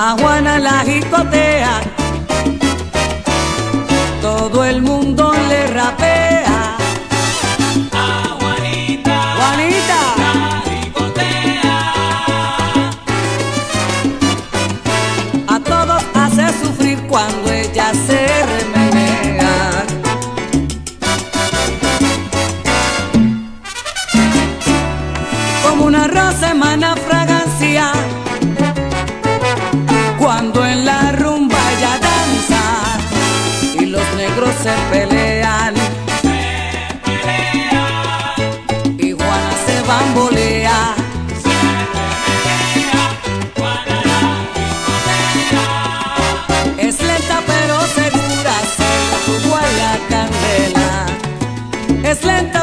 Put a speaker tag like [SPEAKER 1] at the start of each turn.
[SPEAKER 1] a Juana la jicotea, todo el mundo le rapea.
[SPEAKER 2] A Juanita,
[SPEAKER 1] Juanita,
[SPEAKER 2] la jicotea.
[SPEAKER 1] a todos hace sufrir cuando ella se remenea. Como una rosa emana fragancia danza y los negros se pelean y Juana se bambolea. Es lenta se le fugó a la candela. Es lenta pero segura, se le fugó a la